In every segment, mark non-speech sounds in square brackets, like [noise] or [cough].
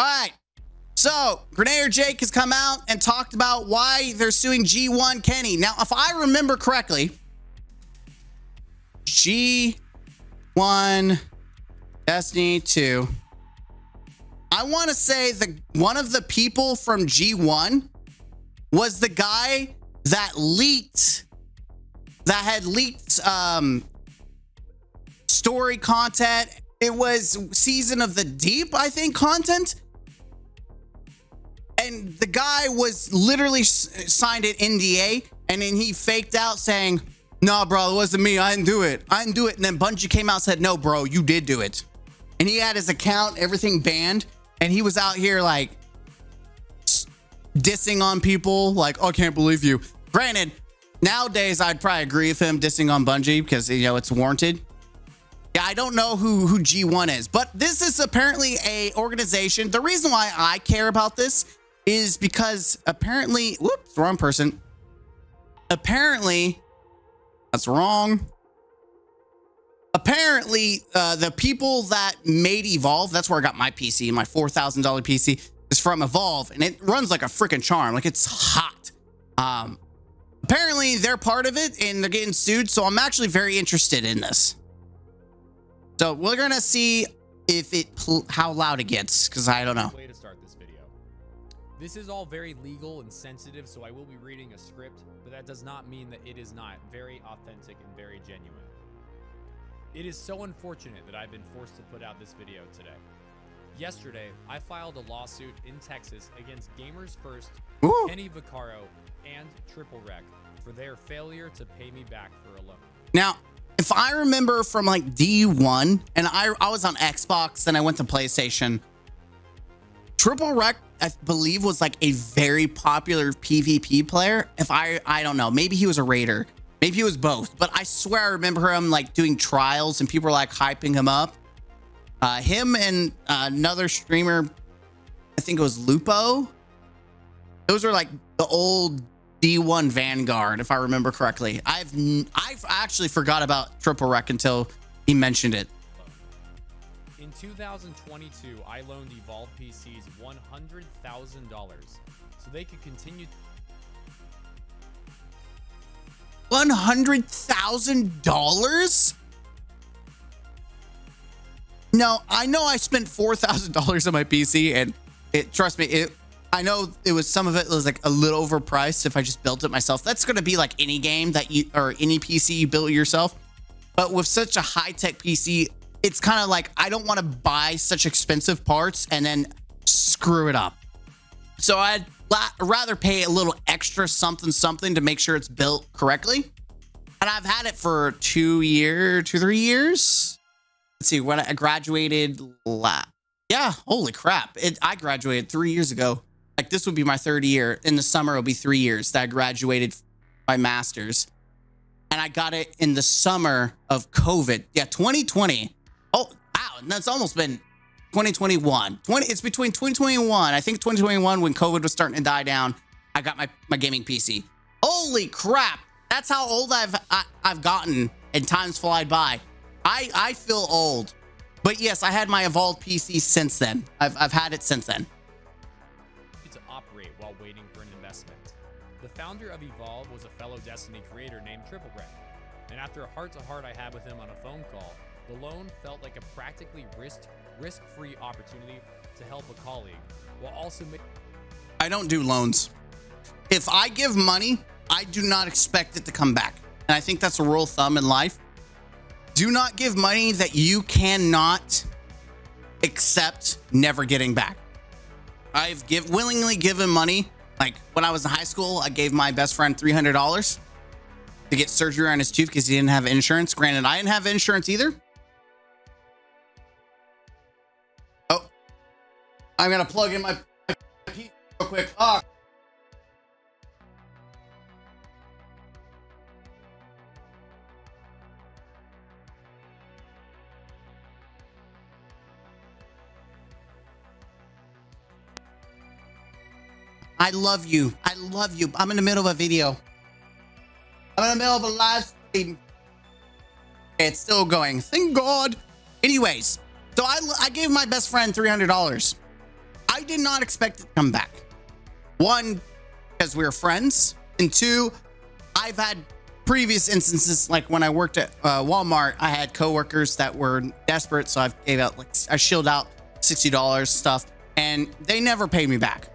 All right. So, Grenadier Jake has come out and talked about why they're suing G1 Kenny. Now, if I remember correctly, G1 Destiny 2. I want to say the one of the people from G1 was the guy that leaked that had leaked um story content. It was Season of the Deep, I think, content. And the guy was literally signed an NDA and then he faked out saying, "No, bro, it wasn't me. I didn't do it. I didn't do it." And then Bungie came out and said, "No, bro, you did do it." And he had his account, everything banned, and he was out here like dissing on people, like, "Oh, I can't believe you." Granted, nowadays I'd probably agree with him dissing on Bungie because you know it's warranted. Yeah, I don't know who who G1 is, but this is apparently a organization. The reason why I care about this is because apparently, whoops, wrong person. Apparently, that's wrong. Apparently, uh, the people that made Evolve, that's where I got my PC, my $4,000 PC, is from Evolve, and it runs like a freaking charm. Like it's hot. Um, apparently, they're part of it, and they're getting sued, so I'm actually very interested in this. So we're going to see if it, how loud it gets, because I don't know. This is all very legal and sensitive, so I will be reading a script, but that does not mean that it is not very authentic and very genuine. It is so unfortunate that I've been forced to put out this video today. Yesterday, I filed a lawsuit in Texas against Gamers First, Ooh. Kenny Vaccaro, and Triple Wreck for their failure to pay me back for a loan. Now, if I remember from like D1, and I, I was on Xbox, then I went to PlayStation, Triple Wreck, I believe, was like a very popular PvP player. If I, I don't know, maybe he was a raider. Maybe he was both, but I swear I remember him like doing trials and people were like hyping him up. Uh, him and uh, another streamer, I think it was Lupo. Those are like the old D1 Vanguard, if I remember correctly. I've I've actually forgot about Triple Wreck until he mentioned it. In 2022, I loaned Evolve PCs $100,000 so they could continue $100,000? No, I know I spent $4,000 on my PC and it, trust me, it, I know it was some of it was like a little overpriced if I just built it myself. That's going to be like any game that you, or any PC you built yourself. But with such a high tech PC, it's kind of like, I don't want to buy such expensive parts and then screw it up. So I'd rather pay a little extra something something to make sure it's built correctly. And I've had it for two year, two, three years. Let's see, when I graduated, la yeah, holy crap. It, I graduated three years ago. Like this would be my third year. In the summer, it'll be three years that I graduated my master's. And I got it in the summer of COVID. Yeah, 2020. Oh, wow. And that's almost been 2021. 20, it's between 2021. I think 2021 when COVID was starting to die down. I got my, my gaming PC. Holy crap. That's how old I've I, I've gotten and times fly by. I I feel old. But yes, I had my evolved PC since then. I've I've had it since then. To operate while waiting for an investment. The founder of Evolve was a fellow Destiny creator named Triple Wreck. And after a heart-to-heart I had with him on a phone call, the loan felt like a practically risk risk-free opportunity to help a colleague while also I don't do loans. If I give money, I do not expect it to come back. And I think that's a rule of thumb in life. Do not give money that you cannot accept never getting back. I've give willingly given money. Like when I was in high school, I gave my best friend $300 to get surgery on his tooth because he didn't have insurance. Granted, I didn't have insurance either. I'm to plug in my, my real quick. Oh. I love you. I love you. I'm in the middle of a video. I'm in the middle of a live stream. It's still going. Thank God. Anyways, so I, I gave my best friend $300. Did not expect it to come back. One, because we were friends, and two, I've had previous instances like when I worked at uh, Walmart, I had coworkers that were desperate, so I gave out like I shilled out sixty dollars stuff, and they never paid me back.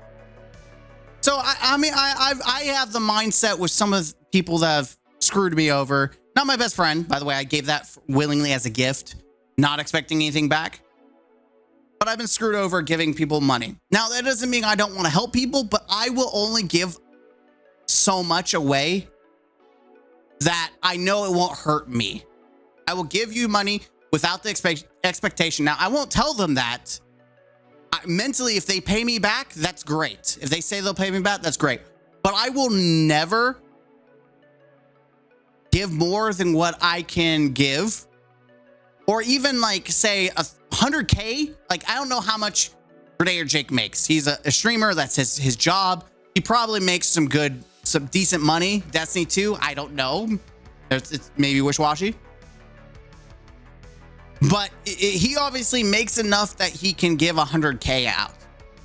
So I, I mean, I I've, I have the mindset with some of the people that have screwed me over. Not my best friend, by the way. I gave that willingly as a gift, not expecting anything back. But I've been screwed over giving people money. Now that doesn't mean I don't want to help people, but I will only give so much away that I know it won't hurt me. I will give you money without the expect expectation. Now, I won't tell them that. I, mentally, if they pay me back, that's great. If they say they'll pay me back, that's great. But I will never give more than what I can give. Or even like say a 100K. Like, I don't know how much Grenadier Jake makes. He's a, a streamer. That's his, his job. He probably makes some good some decent money. Destiny 2, I don't know. It's, it's maybe wish-washy. But it, it, he obviously makes enough that he can give 100K out.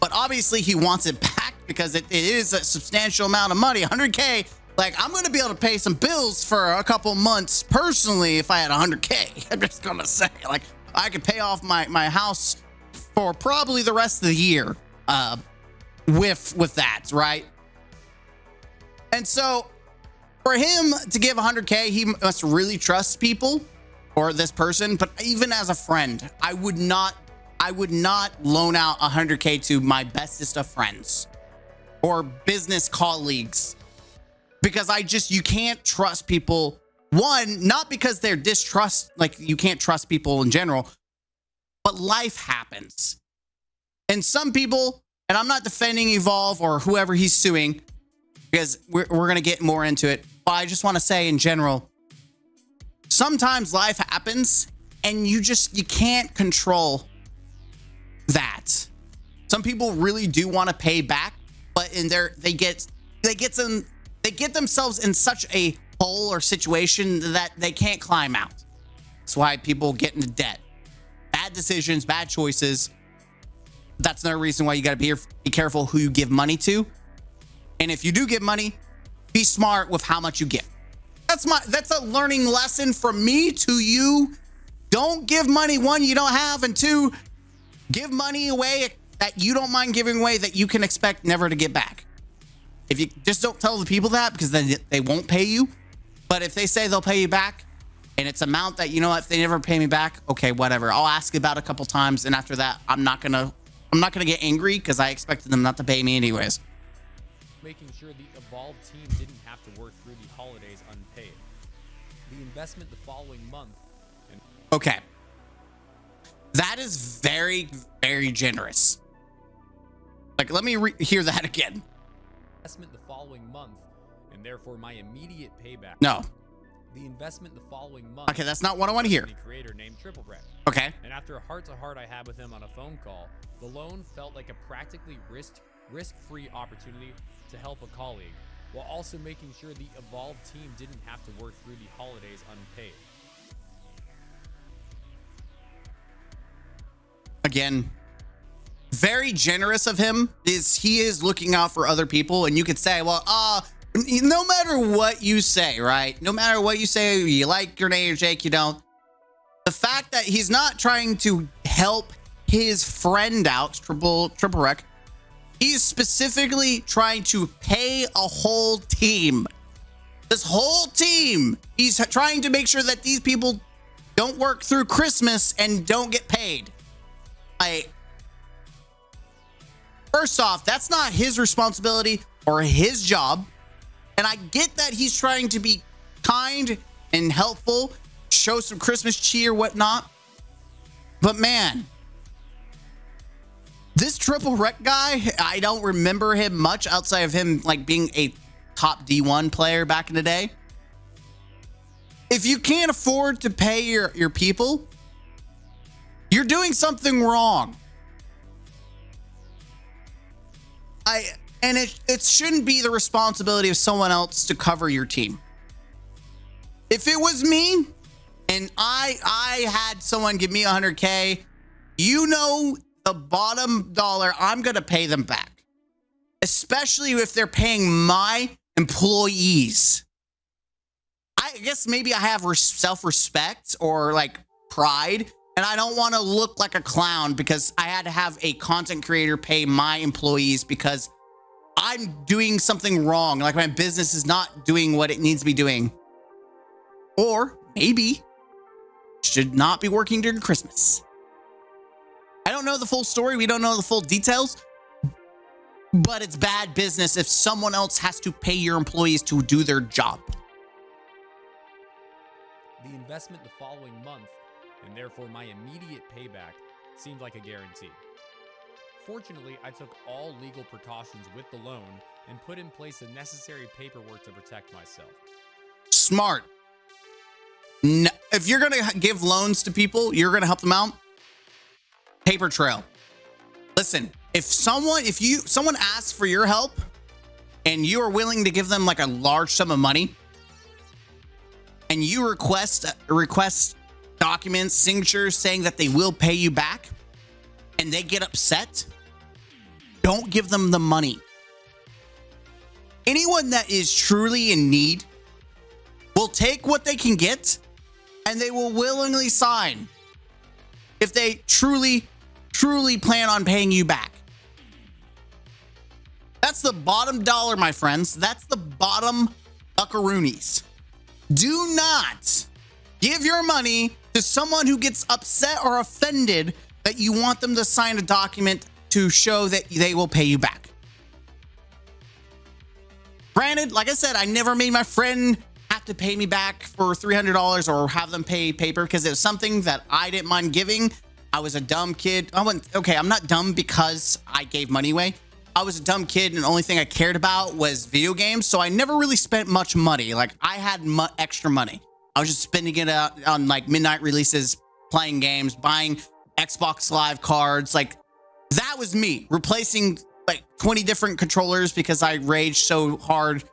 But obviously he wants it back because it, it is a substantial amount of money. 100K, like I'm going to be able to pay some bills for a couple months personally if I had 100K. [laughs] I'm just going to say, like, I could pay off my, my house for probably the rest of the year uh, with, with that, right? And so for him to give 100K, he must really trust people or this person. But even as a friend, I would not, I would not loan out 100K to my bestest of friends or business colleagues because I just, you can't trust people. One, not because they're distrust, like you can't trust people in general, but life happens. And some people, and I'm not defending Evolve or whoever he's suing, because we're, we're going to get more into it. But I just want to say in general, sometimes life happens and you just, you can't control that. Some people really do want to pay back, but in their, they get, they get some, they get themselves in such a hole or situation that they can't climb out. That's why people get into debt. Bad decisions, bad choices. That's another reason why you got to be, be careful who you give money to and if you do give money, be smart with how much you give. That's my that's a learning lesson from me to you. Don't give money one you don't have and two give money away that you don't mind giving away that you can expect never to get back. If you just don't tell the people that because then they won't pay you. But if they say they'll pay you back and it's a amount that you know if they never pay me back, okay, whatever. I'll ask about a couple times and after that, I'm not going to I'm not going to get angry because I expected them not to pay me anyways making sure the evolved team didn't have to work through the holidays unpaid. The investment the following month. okay. That is very, very generous. Like, let me hear that [laughs] again. Investment the following month, and therefore my immediate payback. No. The investment the following month. Okay, that's not what I want to hear. Creator named Triple. Okay. And after a heart to heart I had with him on a phone call, the loan felt like a practically risk risk-free opportunity to help a colleague, while also making sure the evolved team didn't have to work through the holidays unpaid. Again, very generous of him is he is looking out for other people and you could say well uh no matter what you say right no matter what you say you like Grenadier Jake you don't the fact that he's not trying to help his friend out triple triple wreck He's specifically trying to pay a whole team. This whole team. He's trying to make sure that these people don't work through Christmas and don't get paid. I First off, that's not his responsibility or his job. And I get that he's trying to be kind and helpful, show some Christmas cheer, whatnot. But man, this triple wreck guy, I don't remember him much outside of him like being a top D1 player back in the day. If you can't afford to pay your, your people, you're doing something wrong. I and it it shouldn't be the responsibility of someone else to cover your team. If it was me and I I had someone give me 100k, you know the bottom dollar, I'm going to pay them back. Especially if they're paying my employees. I guess maybe I have self respect or like pride, and I don't want to look like a clown because I had to have a content creator pay my employees because I'm doing something wrong. Like my business is not doing what it needs to be doing. Or maybe should not be working during Christmas. I don't know the full story. We don't know the full details. But it's bad business if someone else has to pay your employees to do their job. The investment the following month, and therefore my immediate payback, seemed like a guarantee. Fortunately, I took all legal precautions with the loan and put in place the necessary paperwork to protect myself. Smart. No, if you're going to give loans to people, you're going to help them out. Paper trail. Listen, if someone if you someone asks for your help and you are willing to give them like a large sum of money and you request request documents, signatures saying that they will pay you back and they get upset, don't give them the money. Anyone that is truly in need will take what they can get and they will willingly sign if they truly, truly plan on paying you back. That's the bottom dollar, my friends. That's the bottom buckaroonies. Do not give your money to someone who gets upset or offended that you want them to sign a document to show that they will pay you back. Granted, like I said, I never made my friend have to pay me back for $300 or have them pay paper because it was something that I didn't mind giving. I was a dumb kid. I went, okay, I'm not dumb because I gave money away. I was a dumb kid and the only thing I cared about was video games. So I never really spent much money. Like I had extra money. I was just spending it out on like midnight releases, playing games, buying Xbox Live cards. Like that was me replacing like 20 different controllers because I raged so hard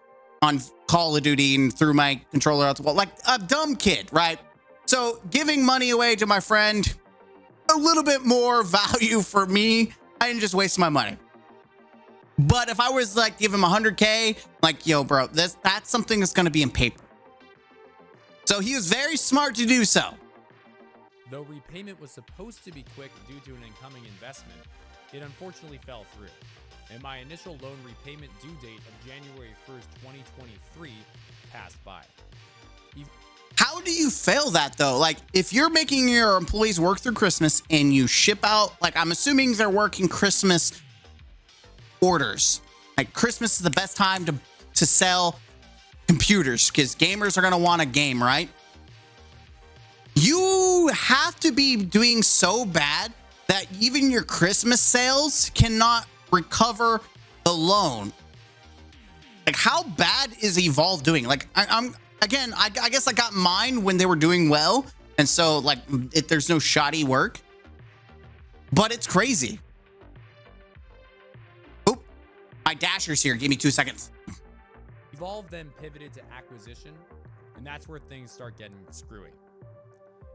on Call of Duty and threw my controller out the wall. Like a dumb kid, right? So giving money away to my friend, a little bit more [laughs] value for me. I didn't just waste my money. But if I was like give him 100k, like yo, bro, this that's something that's gonna be in paper. So he was very smart to do so. Though repayment was supposed to be quick due to an incoming investment, it unfortunately fell through, and my initial loan repayment due date of January 1st, 2023 passed by. How do you fail that though? Like, if you're making your employees work through Christmas and you ship out, like, I'm assuming they're working Christmas orders. Like, Christmas is the best time to, to sell computers because gamers are going to want a game, right? You have to be doing so bad that even your Christmas sales cannot recover the loan. Like, how bad is Evolve doing? Like, I, am again, I, I, guess I got mine when they were doing well, and so like, it, there's no shoddy work, but it's crazy. Oop, my dasher's here. Give me two seconds. Evolve then pivoted to acquisition, and that's where things start getting screwy.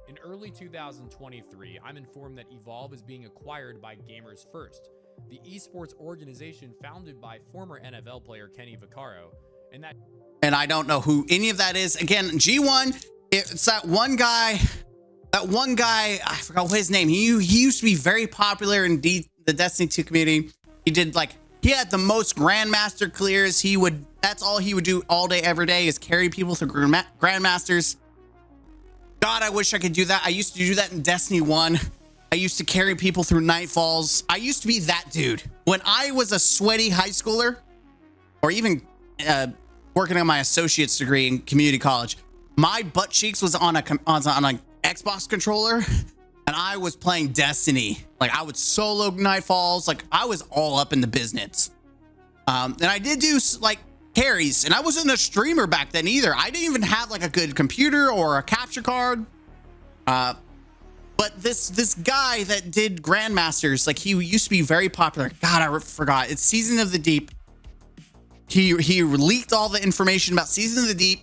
In early 2023, I'm informed that Evolve is being acquired by Gamers First, the esports organization founded by former NFL player Kenny Vaccaro, and that and I don't know who any of that is. Again, G1, it's that one guy, that one guy, I forgot what his name. He, he used to be very popular in D, the Destiny 2 community. He did like, he had the most Grandmaster clears. He would, that's all he would do all day, every day is carry people through Grandmasters. God, I wish I could do that. I used to do that in Destiny 1. I used to carry people through Nightfalls. I used to be that dude. When I was a sweaty high schooler, or even uh, working on my associate's degree in community college, my butt cheeks was on a on an Xbox controller, and I was playing Destiny. Like I would solo Nightfalls. Like I was all up in the business. Um, and I did do like carries, and I wasn't a streamer back then either. I didn't even have like a good computer or a capture card. Uh, but this this guy that did Grandmasters, like he used to be very popular. God, I forgot. It's Season of the Deep. He he leaked all the information about Season of the Deep,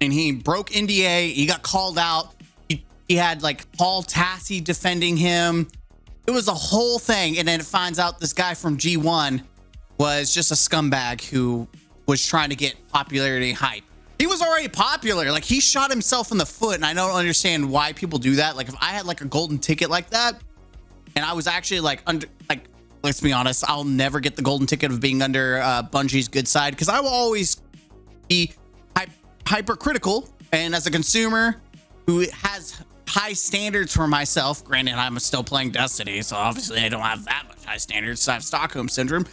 and he broke NDA. He got called out. He, he had like Paul Tassi defending him. it was a whole thing. And then it finds out this guy from G1 was just a scumbag who was trying to get popularity hype. He was already popular. Like he shot himself in the foot. And I don't understand why people do that. Like if I had like a golden ticket like that and I was actually like under, like, let's be honest, I'll never get the golden ticket of being under uh, Bungie's good side because I will always be hy- hypercritical. And as a consumer who has high standards for myself, granted, I'm still playing Destiny, so obviously I don't have that much high standards. I have Stockholm syndrome.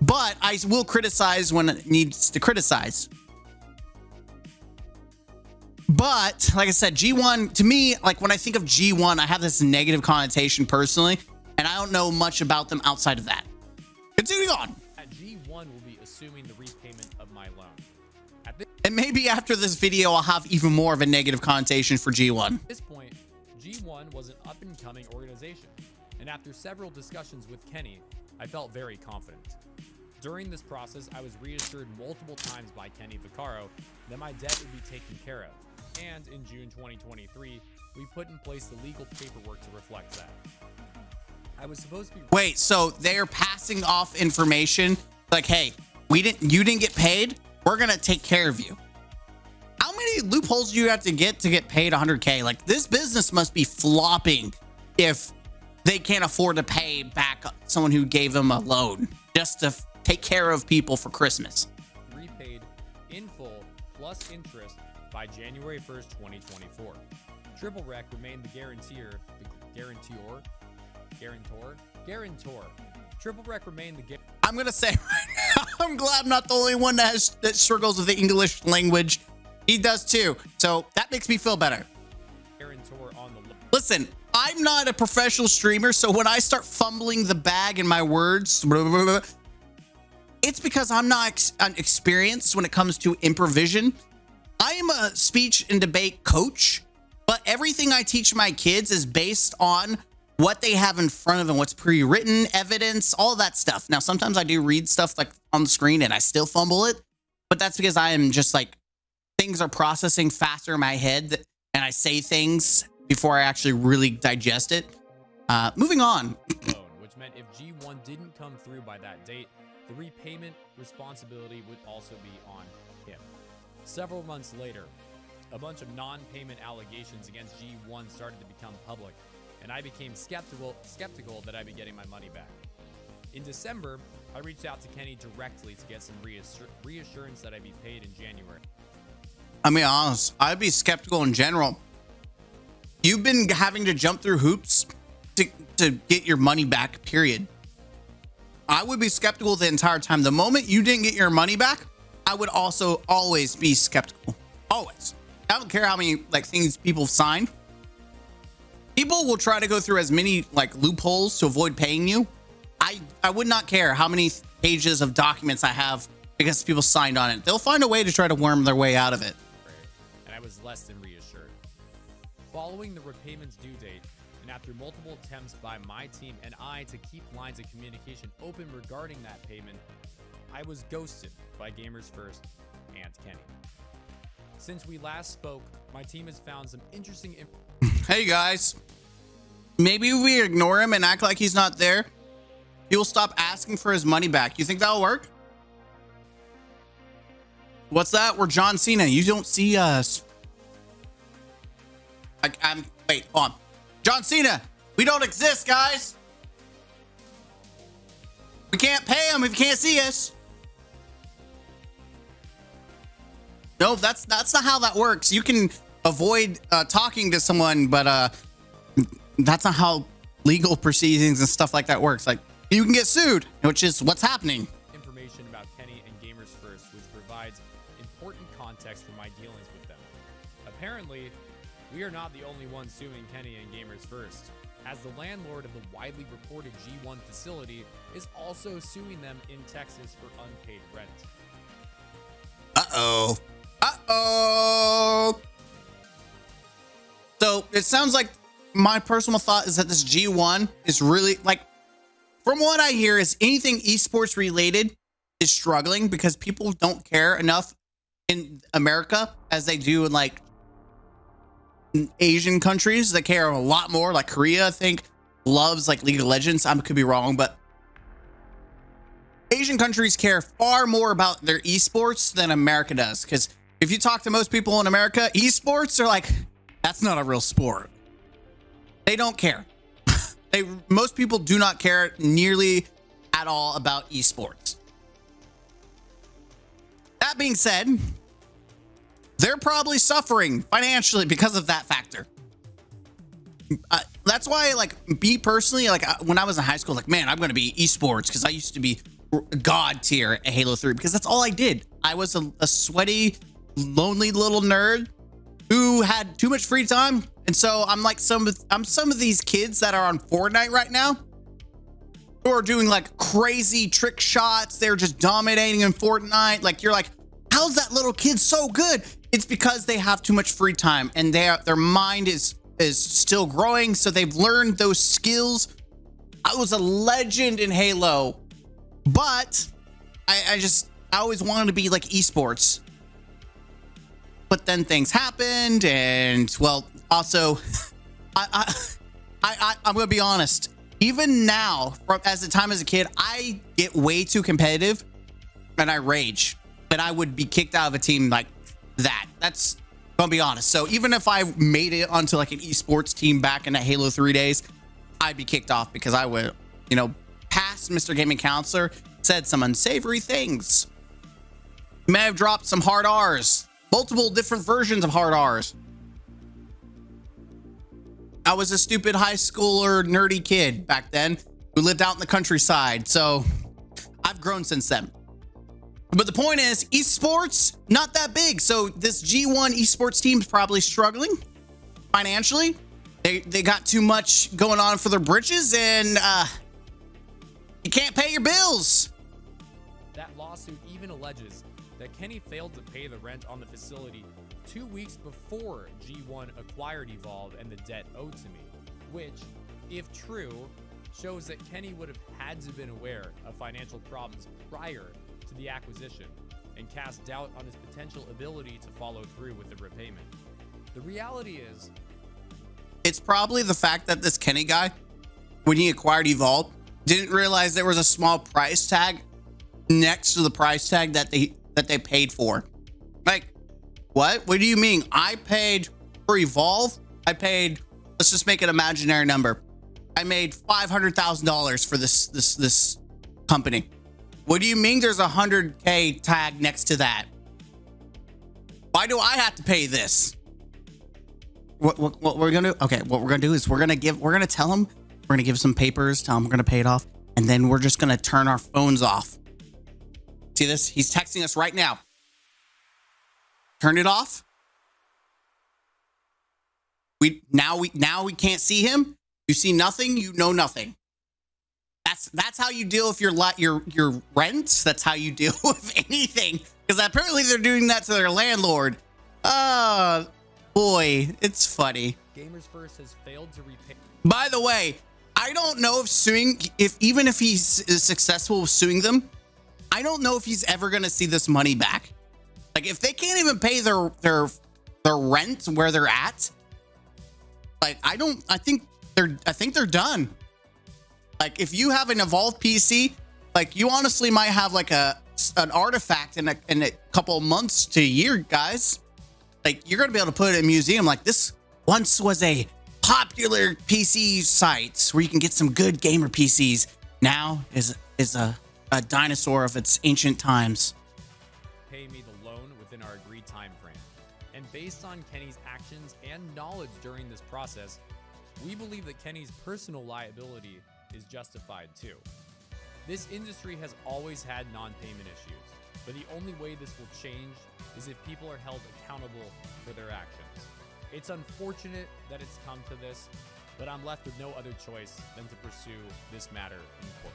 But I will criticize when it needs to criticize. But like I said, G1 to me, like when I think of G1, I have this negative connotation personally, and I don't know much about them outside of that. Continuing on. At G1 will be assuming the repayment of my loan. At this And maybe after this video, I'll have even more of a negative connotation for G1. At this point, G1 was an up and coming organization, and after several discussions with Kenny, I felt very confident. During this process, I was reassured multiple times by Kenny Vaccaro that my debt would be taken care of. And in June 2023, we put in place the legal paperwork to reflect that. I was supposed to be Wait, so they're passing off information like, hey, we didn't, you didn't get paid. We're gonna take care of you. How many loopholes do you have to get to get paid 100k? Like this business must be flopping if they can't afford to pay back someone who gave them a loan just to take care of people for Christmas. repaid in full plus interest by January 1st, 2024. Triple Wreck remained the guarantor, the guarantor, guarantor, guarantor. Triple Wreck remained the gu- I'm gonna say [laughs] right now, I'm glad I'm not the only one that has that struggles with the English language. He does too. So that makes me feel better. guarantor on the Listen, I'm not a professional streamer, so when I start fumbling the bag in my words, [laughs] it's because I'm not ex- experienced when it comes to improvisation. I am a speech and debate coach, but everything I teach my kids is based on what they have in front of them, what's pre-written, evidence, all that stuff. Now, sometimes I do read stuff like on the screen and I still fumble it, but that's because I am just like things are processing faster in my head and I say things before I actually really digest it. Uh, moving on. which meant if G1 didn't come through by that date, the repayment responsibility would also be on him. Several months later, a bunch of non-payment allegations against G1 started to become public, and I became skeptical skeptical that I'd be getting my money back. In December, I reached out to Kenny directly to get some reassur- reassurance that I'd be paid in January. I mean, honest, I'd be skeptical in general. You've been having to jump through hoops to, to get your money back, period. I would be skeptical the entire time. The moment you didn't get your money back, I would also always be skeptical. Always. I don't care how many like things people sign. People will try to go through as many like loopholes to avoid paying you. I I would not care how many pages of documents I have because people signed on it. They'll find a way to try to worm their way out of it. and I was less than reassured. Following the repayment's due date, and after multiple attempts by my team and I to keep lines of communication open regarding that payment, I was ghosted by Gamers First and Kenny. Since we last spoke, my team has found some interesting. [laughs] Hey guys, maybe we ignore him and act like he's not there, he will stop asking for his money back. You think that'll work? What's that? We're John Cena. You don't see us. I, I'm wait, hold on. John Cena, we don't exist, guys. We can't pay him if you can't see us. No, that's that's not how that works. You can avoid uh, talking to someone, but uh, that's not how legal proceedings and stuff like that works. Like you can get sued, which is what's happening. information about Kenny and Gamers First, which provides important context for my dealings with them. Apparently, we are not the only ones suing Kenny and Gamers First, as the landlord of the widely reported G1 facility is also suing them in Texas for unpaid rent. Uh oh. Uh oh. So it sounds like my personal thought is that this G1 is really like, from what I hear, is anything esports related is struggling because people don't care enough in America as they do in like Asian countries that care a lot more, like Korea. I think loves like League of Legends. I could be wrong, but Asian countries care far more about their esports than America does. Because if you talk to most people in America, esports are like, that's not a real sport. They don't care. [laughs] they most people do not care nearly at all about esports. That being said, they're probably suffering financially because of that factor. Uh, that's why, like, me personally, like, when I was in high school, like, man, I'm going to be esports because I used to be god tier at Halo 3 because that's all I did. I was a, a sweaty, lonely little nerd who had too much free time. And so I'm like some of I'm some of these kids that are on Fortnite right now who are doing like crazy trick shots. They're just dominating in Fortnite. Like you're like, how's that little kid so good? It's because they have too much free time and their their mind is is still growing. So they've learned those skills. I was a legend in Halo, but I, I just I always wanted to be like esports. But then things happened, and well, also, [laughs] I I I, I I'm gonna be honest. Even now, from as a time as a kid, I get way too competitive, and I rage, and I would be kicked out of a team like that. That's gonna be honest. So even if I made it onto like an esports team back in the Halo 3 days, I'd be kicked off because I would, you know, past Mr. Gaming Counselor said some unsavory things. May have dropped some hard R's, multiple different versions of hard R's. I was a stupid high schooler, nerdy kid back then who lived out in the countryside. So I've grown since then. But the point is, esports, not that big. So this G1 esports team is probably struggling financially. They, they got too much going on for their britches and uh, you can't pay your bills. That lawsuit even alleges that Kenny failed to pay the rent on the facility two weeks before G1 acquired Evolve and the debt owed to me, which, if true, shows that Kenny would have had to have been aware of financial problems prior to the acquisition and cast doubt on his potential ability to follow through with the repayment. The reality is, it's probably the fact that this Kenny guy, when he acquired Evolve, didn't realize there was a small price tag next to the price tag that they that they paid for. Like, what? What do you mean? I paid for Evolve? I paid, let's just make an imaginary number. I made $500,000 for this, this, this company. What do you mean there's a 100K tag next to that? Why do I have to pay this? What, what, what we're gonna do? Okay, what we're gonna do is we're gonna give, we're gonna tell them, we're gonna give some papers, tell them we're gonna pay it off, and then we're just gonna turn our phones off. See this? He's texting us right now. Turn it off. We now we now we can't see him. You see nothing, you know nothing. That's that's how you deal with your lot your your rent. That's how you [laughs] deal with anything. Because apparently they're doing that to their landlord. Uh boy, it's funny. Gamers First has failed to repay. By the way, I don't know if suing if even if he's successful with suing them, I don't know if he's ever gonna see this money back. Like if they can't even pay their their their rent where they're at, like I don't I think they're I think they're done. Like if you have an evolved PC, like you honestly might have like a an artifact in a in a couple months to a year, guys. Like you're gonna be able to put it in a museum. Like this once was a popular PC site where you can get some good gamer PCs. Now is is a a dinosaur of its ancient times. Pay me the loan within our agreed time frame. And based on Kenny's actions and knowledge during this process, we believe that Kenny's personal liability is justified too. This industry has always had non-payment issues, but the only way this will change is if people are held accountable for their actions. It's unfortunate that it's come to this, but I'm left with no other choice than to pursue this matter in court.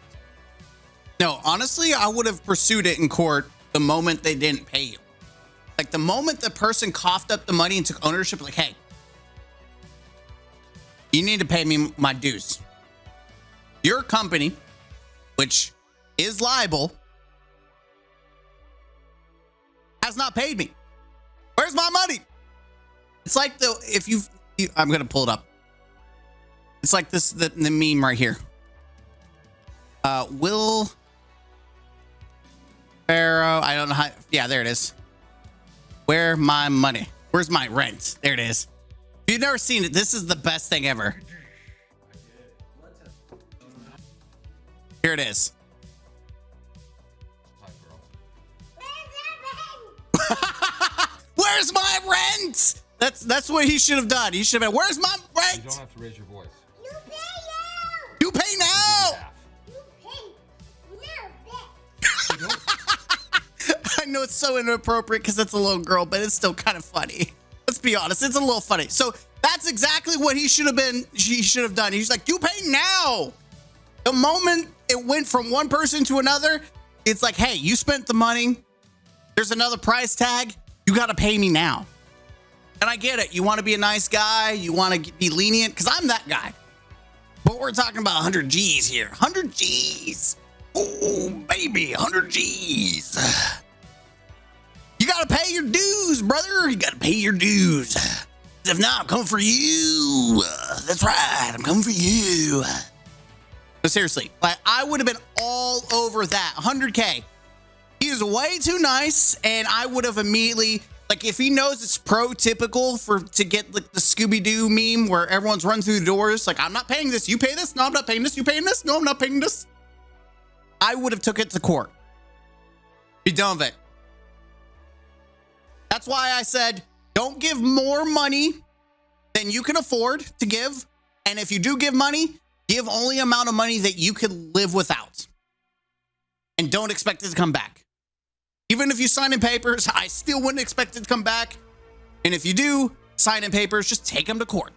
No, honestly, I would have pursued it in court the moment they didn't pay you. Like the moment the person coughed up the money and took ownership, like, hey, you need to pay me my dues. Your company, which is liable, has not paid me. Where's my money? It's like the if you, I'm gonna pull it up. It's like this the, the meme right here. Uh, Will Ferrell. I don't know how. Yeah, there it is. Where my money? Where's my rent? There it is. If you've never seen it, this is the best thing ever. Here it is. [laughs] Where's my rent? That's that's what he should have done. He should have been. Where's my rent? You rent? don't have to raise your voice. You pay now! You pay now. You pay now! [laughs] I know it's so inappropriate because it's a little girl, but it's still kind of funny. Let's be honest, it's a little funny. So that's exactly what he should have been. He should have done. He's like, "You pay now." The moment it went from one person to another, it's like, "Hey, you spent the money. There's another price tag. You got to pay me now." And I get it. You want to be a nice guy. You want to be lenient because I'm that guy. But we're talking about 100 G's here. 100 G's. Oh, baby, 100 G's. You gotta pay your dues, brother. You gotta pay your dues. If not, I'm coming for you. That's right. I'm coming for you. But seriously, like I would have been all over that. 100k. He is way too nice, and I would have immediately like if he knows it's pro typical for to get like the Scooby Doo meme where everyone's run through the doors. Like I'm not paying this. You pay this. No, I'm not paying this. You paying this. No, I'm not paying this. I would have took it to court. Be done with it. That's why I said don't give more money than you can afford to give. And if you do give money, give only amount of money that you could live without. And don't expect it to come back. Even if you sign in papers, I still wouldn't expect it to come back. And if you do sign in papers, just take them to court.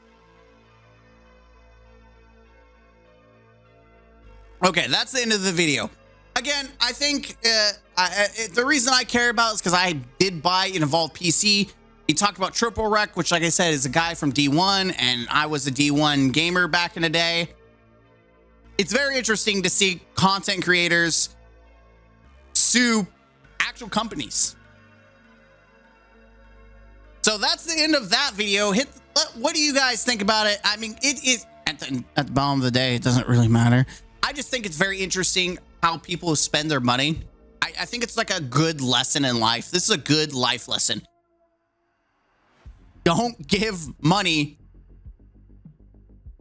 Okay, that's the end of the video. Again, I think uh, I, the reason I care about is because I did buy an Evolved PC. He talked about Triple Wreck, which, like I said, is a guy from D1, and I was a D1 gamer back in the day. It's very interesting to see content creators sue actual companies. So that's the end of that video. Hit. What do you guys think about it? I mean, it is at the at the bottom of the day. It doesn't really matter. I just think it's very interesting how people spend their money. I, I think it's like a good lesson in life. This is a good life lesson. Don't give money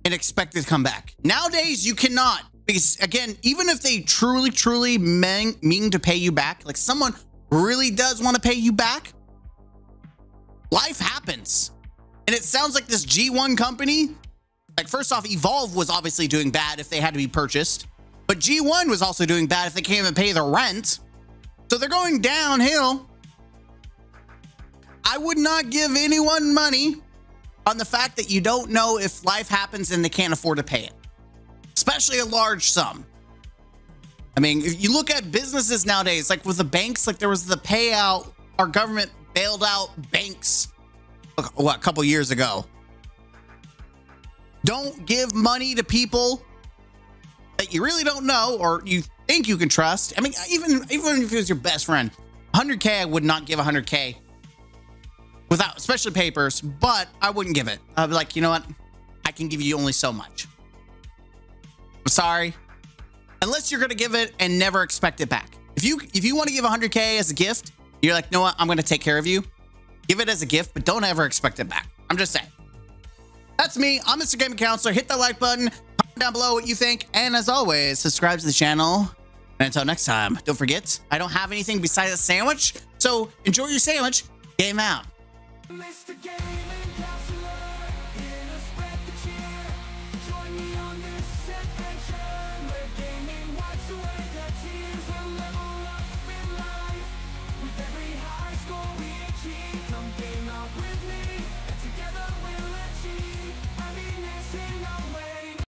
and expect it to come back. Nowadays, you cannot because again, even if they truly, truly mean, mean to pay you back, like someone really does want to pay you back, life happens. And it sounds like this G1 company, like first off, Evolve was obviously doing bad if they had to be purchased, but G1 was also doing bad if they can't even pay their rent. So they're going downhill. I would not give anyone money on the fact that you don't know if life happens and they can't afford to pay it, especially a large sum. I mean, if you look at businesses nowadays, like with the banks, like there was the payout, our government bailed out banks what, a couple years ago. Don't give money to people that you really don't know or you think you can trust. I mean, even even if it was your best friend, 100k, I would not give 100k without, especially papers. But I wouldn't give it. I'd be like, you know what? I can give you only so much. I'm sorry, unless you're gonna give it and never expect it back. If you if you want to give 100k as a gift, you're like, you know what? I'm gonna take care of you. Give it as a gift, but don't ever expect it back. I'm just saying. That's me. I'm Mr. Gaming Counselor. Hit that like button. Comment down below what you think. And as always, subscribe to the channel. And until next time, don't forget, I don't have anything besides a sandwich. So enjoy your sandwich. Game out. Mr. Game.